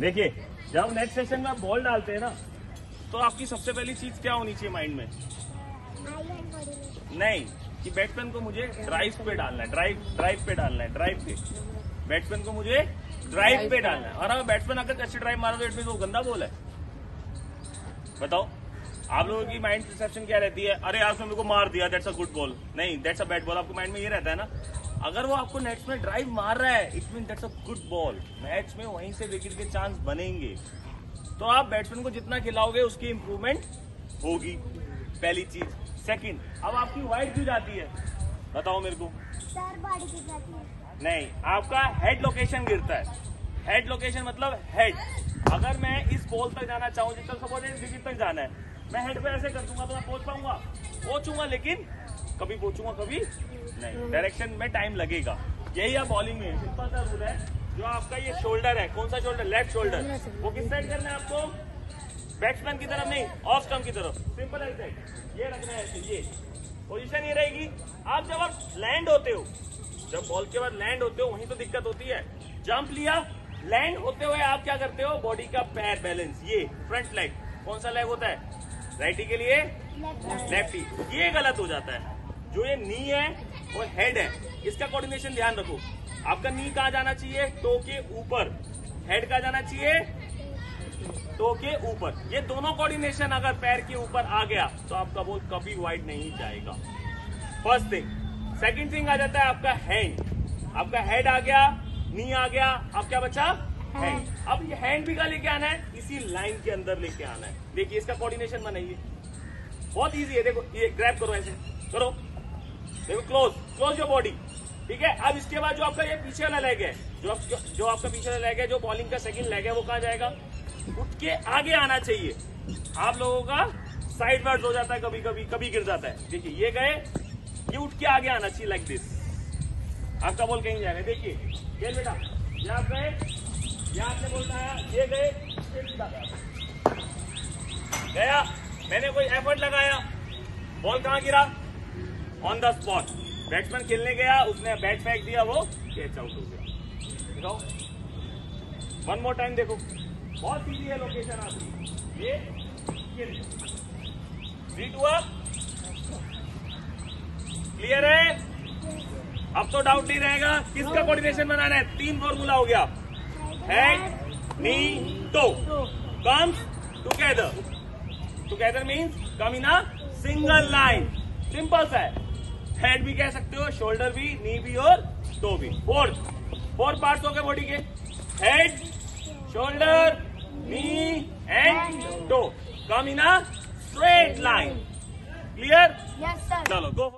देखिए, जब हम नेक्स्ट सेशन में आप बॉल डालते हैं ना तो आपकी सबसे पहली चीज़ क्या होनी चाहिए माइंड में? नहीं, कि बैट्समैन को मुझे ड्राइव पे डालना है ड्राइव ड्राइव पे डालना है ड्राइव पे। बैट्समैन को मुझे ड्राइव पे डालना है। और अगर बैट्समैन अगर अच्छी ड्राइव मारा तो वो गंदा बॉल है। बताओ, आप लोगों की माइंड परसेप्शन क्या रहती है? अरे यार मेरे को मार दिया दैट्स अ गुड बॉल नहीं दैट्स अ बैड बॉल आपको माइंड में ये रहता है ना अगर वो आपको नेट्स में ड्राइव मार रहा है it mean that's a good ball match में वहीं से विकेट के चांस बनेंगे। तो आप बैट्समैन को जितना खिलाओगे उसकी इंप्रूवमेंट होगी। पहली चीज़। सेकंड अब आपकी वाइड क्यों जाती है। बताओ मेरे को। है। नहीं आपका हेड लोकेशन गिरता है। हेड लोकेशन मतलब हेड अगर मैं इस बॉल तक जाना चाहूँ जिस तक सपोज़ विकेट तक जाना है। मैं हेड पे ऐसे कर दूँगा तो मैं पहुँच पाऊँगा। पहुंचूँगा लेकिन कभी पहुंचूँगा कभी? नहीं डायरेक्शन में टाइम लगेगा। यही आप बॉलिंग में सिंपल सा रूल है? जो आपका ये शोल्डर है कौन सा शोल्डर लेफ़्ट शोल्डर वो किस साइड करना है आपको? बैट्समैन की तरफ़ नहीं ऑफ़ स्टम्प की तरफ़। सिंपल ऐसे ये रखना है ये। पोजीशन ये रहेगी। आप जब आप लैंड होते हो जब बॉल के बाद लैंड होते हो वहीं तो दिक्कत होती है। जंप लिया लैंड होते हुए आप क्या करते हो? बॉडी का पैर बैलेंस ये फ्रंट लेग कौन सा लेग होता है? राइटी के लिए? लेफ़्ट लेफ्टी ये गलत हो जाता है। जो ये नी है और हेड है। इसका कोऑर्डिनेशन ध्यान रखो। आपका नी कहा जाना चाहिए? टो के ऊपर। हेड कहा जाना चाहिए? टो के ऊपर। ये दोनों कोऑर्डिनेशन अगर पैर के ऊपर आ गया तो आपका बॉल कभी वाइड नहीं जाएगा। फ़र्स्ट थिंग सेकंड थिंग आ जाता है आपका हैंड आपका हेड आ गया नी आ गया। अब क्या बचा? हैंड अब ये हैंड भी का लेके आना है इसी लाइन के अंदर लेके आना है। देखिए इसका कोऑर्डिनेशन बनाइए। बहुत इजी है। देखो ये ग्रैब करो ऐसे। करो। देखो क्लोज क्लोज योर बॉडी ठीक है? अब इसके बाद जो आपका ये पीछे वाला लेग है जो आप, जो आपका पीछे वाला लेग है जो बॉलिंग का सेकंड लेग है वो कहा जाएगा? उठ के आगे आना चाहिए। आप लोगों का साइड वर्ड हो जाता है कभी कभी कभी गिर जाता है। देखिए ये गए ये उठ के आगे आना चाहिए लाइक दिस आपका बॉल कहीं जाएगा? देखिए खेल बेटा। ये आप गए ये आपने ये गए। गया। मैंने कोई एफर्ट लगाया। बॉल कहाँ गिरा? ऑन द स्पॉट बैट्समैन खेलने गया, उसने बैट फेंक दिया, वो कैच आउट हो गया। वन मोर टाइम देखो। बहुत इजी है लोकेशन आपकी ये थ्री टू क्लियर है? अब तो डाउट नहीं रहेगा। किसका कोऑर्डिनेशन बनाना है? तीन फॉर्मूला हो गया। Head knee toe comes together together means come in a single line simple सा है हेड भी कह सकते हो शोल्डर भी नी भी और टो भी। फोर फोर पार्ट हो गए बॉडी के। Head shoulder knee and toe come in a straight line clear चलो गो